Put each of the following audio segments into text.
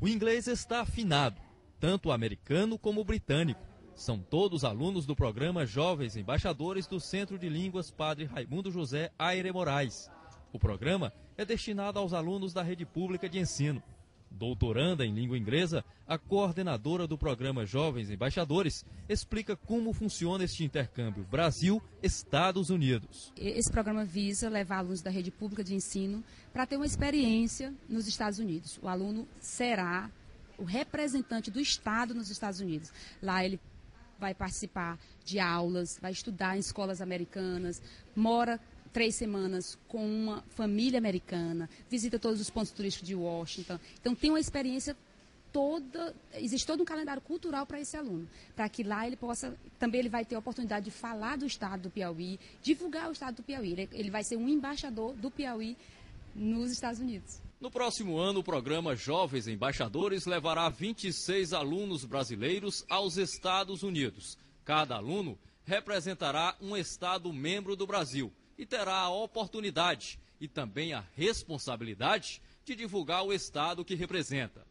O inglês está afinado, tanto o americano como o britânico. São todos alunos do programa Jovens Embaixadores do Centro de Línguas Padre Raimundo José Aire Moraes. O programa é destinado aos alunos da rede pública de ensino. Doutoranda em língua inglesa, a coordenadora do programa Jovens Embaixadores explica como funciona este intercâmbio Brasil-Estados Unidos. Esse programa visa levar alunos da rede pública de ensino para ter uma experiência nos Estados Unidos. O aluno será o representante do Estado nos Estados Unidos. Lá ele vai participar de aulas, vai estudar em escolas americanas, mora três semanas com uma família americana, visita todos os pontos turísticos de Washington. Então tem uma experiência toda, existe todo um calendário cultural para esse aluno, para que lá ele possa, também ele vai ter a oportunidade de falar do estado do Piauí, divulgar o estado do Piauí. Ele, ele vai ser um embaixador do Piauí nos Estados Unidos. No próximo ano, o programa Jovens Embaixadores levará 26 alunos brasileiros aos Estados Unidos. Cada aluno representará um estado membro do Brasil e terá a oportunidade e também a responsabilidade de divulgar o estado que representa.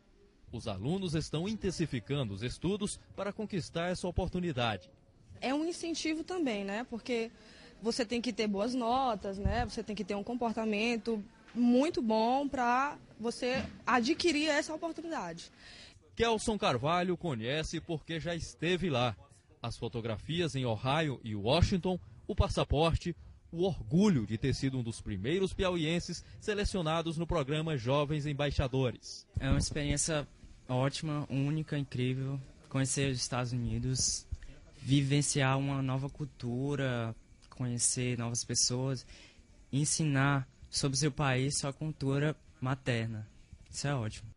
Os alunos estão intensificando os estudos para conquistar essa oportunidade. É um incentivo também, né? Porque você tem que ter boas notas, né? Você tem que ter um comportamento muito bom para você adquirir essa oportunidade. Kelson Carvalho conhece porque já esteve lá. As fotografias em Ohio e Washington, o passaporte, o orgulho de ter sido um dos primeiros piauienses selecionados no programa Jovens Embaixadores. É uma experiência ótima, única, incrível. Conhecer os Estados Unidos, vivenciar uma nova cultura, conhecer novas pessoas, ensinar sobre seu país, sua cultura materna. Isso é ótimo.